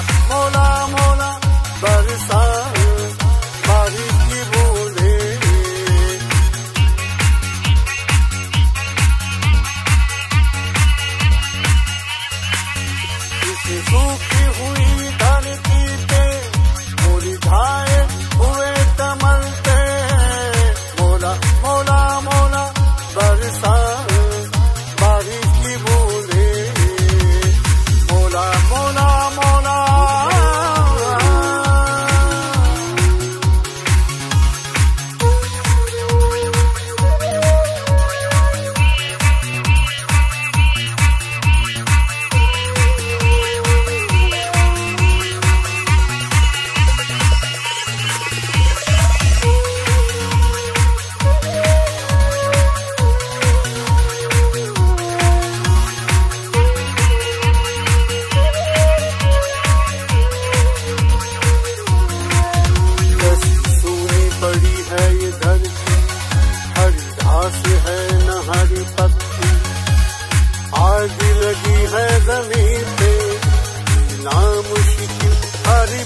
मोला मोला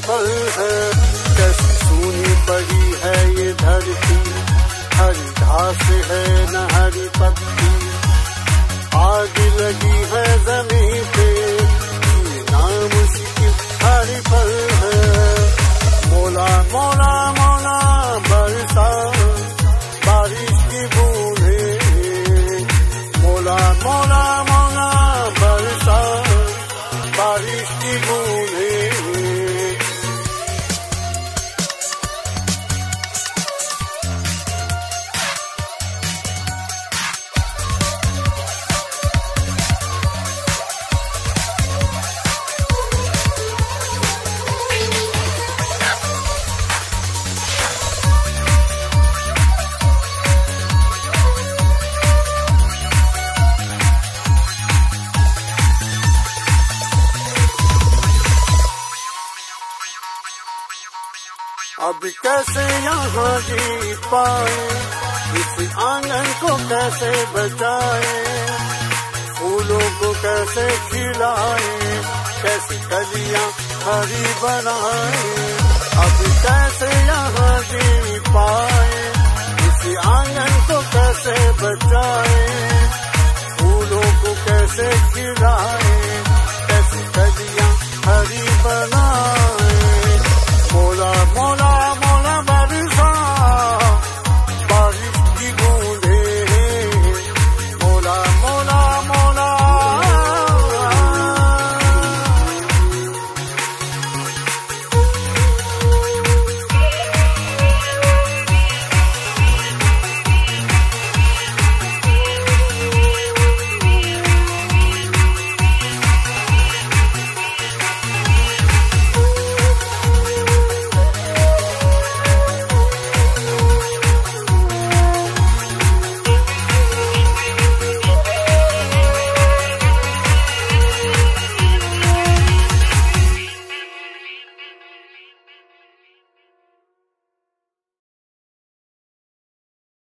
पल है। कैसी सूनी पड़ी है ये धरती? हरी घास है न हरी पत्ती। आग लगी है ज़मीन पे। जीना मुश्किल हरी पल है। मोला मोला मोला बरसा बारिश की बूंदे। मोला मोला अब कैसे यहाँ जी पाए? इस आँगन को कैसे बचाए? फूलों को कैसे खिलाए? कैसी कलिया हरी बनाए? अब कैसे यहाँ जी